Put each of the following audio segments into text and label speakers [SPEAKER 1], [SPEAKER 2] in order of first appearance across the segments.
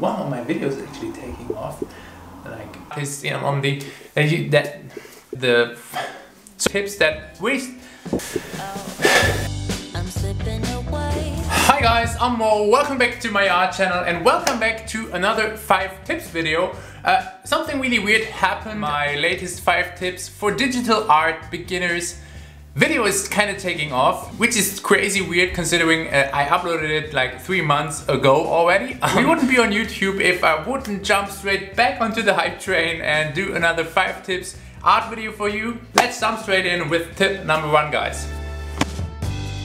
[SPEAKER 1] one of my videos actually taking off. Like is you know on the uh, you, that the tips that waste. Hi guys, I'm Mo. Welcome back to my art channel and welcome back to another 5 tips video. Uh, something really weird happened. My latest 5 tips for digital art beginners video is kind of taking off, which is crazy weird considering uh, I uploaded it like three months ago already. Um, we wouldn't be on YouTube if I wouldn't jump straight back onto the hype train and do another five tips art video for you. Let's jump straight in with tip number one, guys.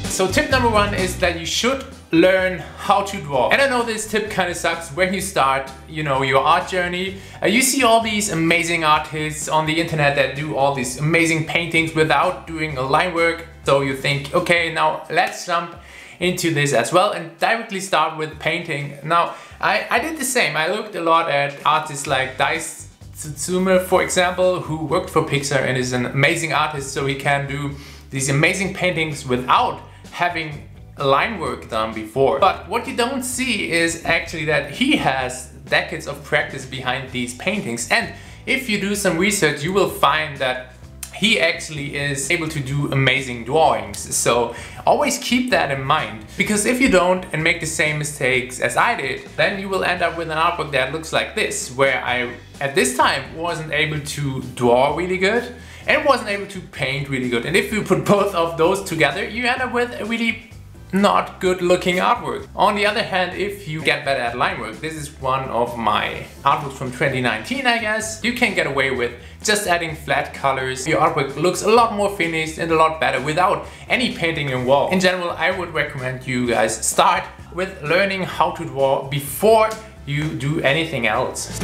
[SPEAKER 1] So tip number one is that you should learn how to draw. And I know this tip kind of sucks when you start, you know, your art journey. Uh, you see all these amazing artists on the internet that do all these amazing paintings without doing a line work. So you think, okay, now let's jump into this as well and directly start with painting. Now, I, I did the same. I looked a lot at artists like Dice Tsutsumi, for example, who worked for Pixar and is an amazing artist, so he can do these amazing paintings without having line work done before. But what you don't see is actually that he has decades of practice behind these paintings. And if you do some research, you will find that he actually is able to do amazing drawings. So always keep that in mind. Because if you don't and make the same mistakes as I did, then you will end up with an artwork that looks like this, where I at this time wasn't able to draw really good and wasn't able to paint really good. And if you put both of those together, you end up with a really not good looking artwork. On the other hand, if you get better at line work, this is one of my artworks from 2019 I guess, you can get away with just adding flat colors. Your artwork looks a lot more finished and a lot better without any painting involved. In general, I would recommend you guys start with learning how to draw before you do anything else.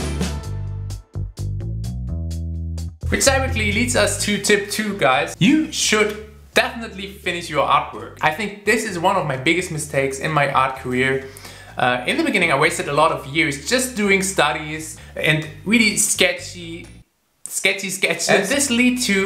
[SPEAKER 1] Which directly leads us to tip two guys. You should definitely finish your artwork. I think this is one of my biggest mistakes in my art career. Uh, in the beginning, I wasted a lot of years just doing studies and really sketchy, sketchy sketches. And this led to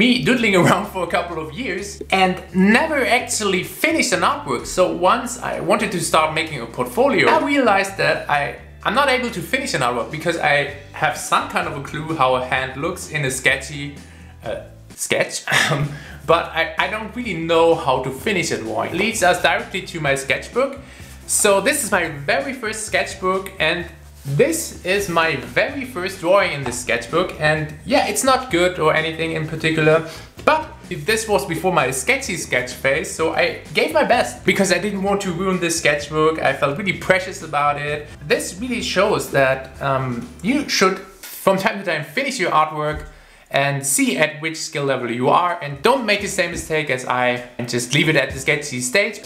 [SPEAKER 1] me doodling around for a couple of years and never actually finished an artwork. So once I wanted to start making a portfolio, I realized that I I'm not able to finish an artwork because I have some kind of a clue how a hand looks in a sketchy uh, sketch. But I, I don't really know how to finish a drawing. It leads us directly to my sketchbook. So this is my very first sketchbook and this is my very first drawing in this sketchbook and yeah, it's not good or anything in particular, but if this was before my sketchy sketch phase, so I gave my best because I didn't want to ruin this sketchbook. I felt really precious about it. This really shows that um, you should, from time to time, finish your artwork and see at which skill level you are and don't make the same mistake as I and just leave it at the sketchy stage.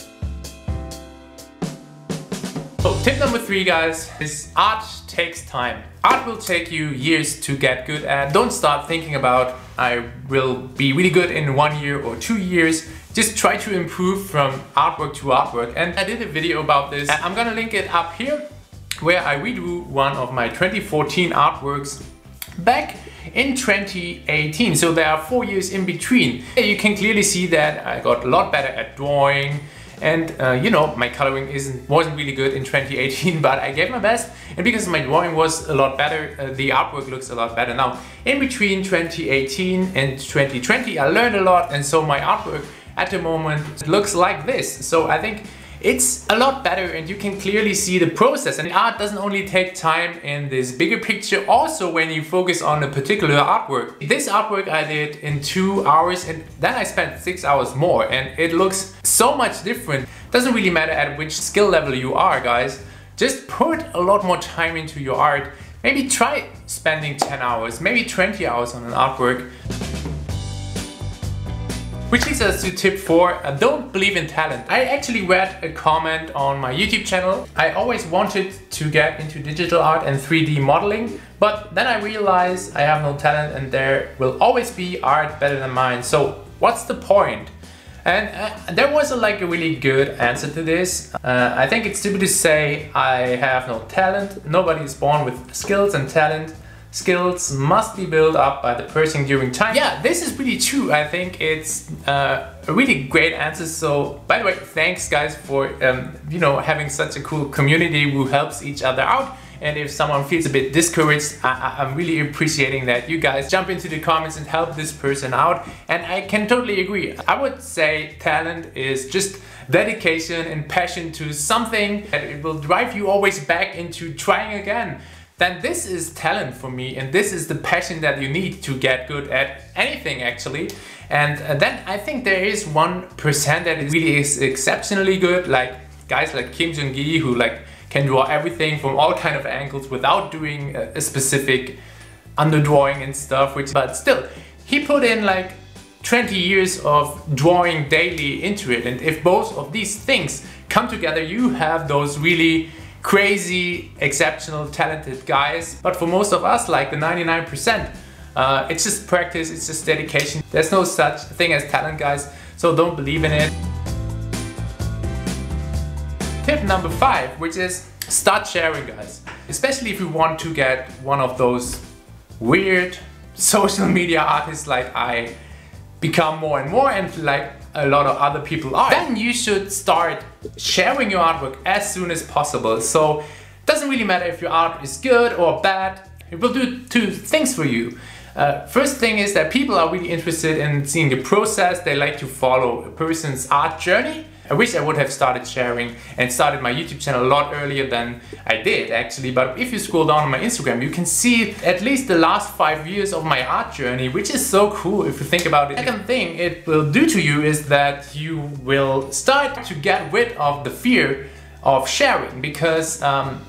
[SPEAKER 1] So tip number three guys is art takes time. Art will take you years to get good at. Don't start thinking about I will be really good in one year or two years. Just try to improve from artwork to artwork and I did a video about this. I'm gonna link it up here where I redo one of my 2014 artworks back in 2018. So there are four years in between. You can clearly see that I got a lot better at drawing. And uh, you know my coloring isn't wasn't really good in 2018 but I gave my best. And because my drawing was a lot better uh, the artwork looks a lot better. Now in between 2018 and 2020 I learned a lot. And so my artwork at the moment looks like this. So I think it's a lot better and you can clearly see the process and art doesn't only take time in this bigger picture also when you focus on a particular artwork. This artwork I did in two hours and then I spent six hours more and it looks so much different. Doesn't really matter at which skill level you are guys. Just put a lot more time into your art. Maybe try spending 10 hours, maybe 20 hours on an artwork. Which leads us to tip 4, uh, don't believe in talent. I actually read a comment on my YouTube channel. I always wanted to get into digital art and 3D modeling, but then I realized I have no talent and there will always be art better than mine. So what's the point? And uh, there was a, like a really good answer to this. Uh, I think it's stupid to say I have no talent. Nobody is born with skills and talent skills must be built up by the person during time. Yeah, this is really true. I think it's uh, a really great answer. So, by the way, thanks guys for um, you know having such a cool community who helps each other out and if someone feels a bit discouraged, I, am really appreciating that you guys jump into the comments and help this person out. And I can totally agree. I would say talent is just dedication and passion to something that it will drive you always back into trying again then this is talent for me and this is the passion that you need to get good at anything actually. And uh, then I think there is one percent that really is exceptionally good like guys like Kim Jung-gi who like can draw everything from all kind of angles without doing a, a specific underdrawing and stuff which but still he put in like 20 years of drawing daily into it. And if both of these things come together you have those really crazy, exceptional, talented guys. But for most of us, like the 99%, uh, it's just practice, it's just dedication. There's no such thing as talent, guys, so don't believe in it. Tip number five, which is start sharing, guys. Especially if you want to get one of those weird social media artists like I become more and more and like a lot of other people are, then you should start sharing your artwork as soon as possible. So it doesn't really matter if your art is good or bad, it will do two things for you. Uh, first thing is that people are really interested in seeing the process, they like to follow a person's art journey I wish I would have started sharing and started my YouTube channel a lot earlier than I did actually, but if you scroll down on my Instagram, you can see at least the last five years of my art journey, which is so cool if you think about it. Second thing it will do to you is that you will start to get rid of the fear of sharing because um,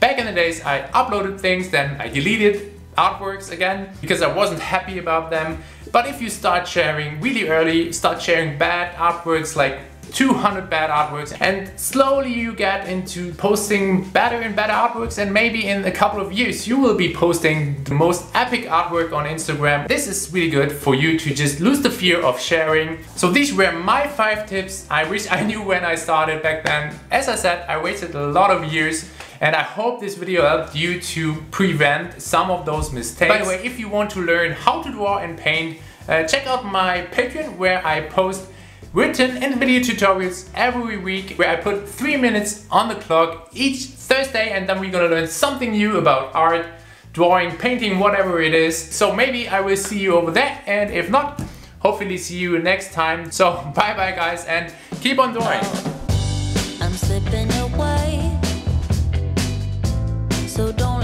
[SPEAKER 1] back in the days I uploaded things, then I deleted artworks again because I wasn't happy about them. But if you start sharing really early, start sharing bad artworks like 200 bad artworks and slowly you get into posting better and better artworks and maybe in a couple of years you will be posting the most epic artwork on Instagram. This is really good for you to just lose the fear of sharing. So these were my five tips I wish I knew when I started back then. As I said, I waited a lot of years and I hope this video helped you to prevent some of those mistakes. By the way, if you want to learn how to draw and paint, uh, check out my Patreon where I post written and video tutorials every week where I put three minutes on the clock each Thursday and then we're gonna learn something new about art, drawing, painting, whatever it is. So maybe I will see you over there and if not, hopefully see you next time. So bye bye guys and keep on drawing. I'm slipping away, so don't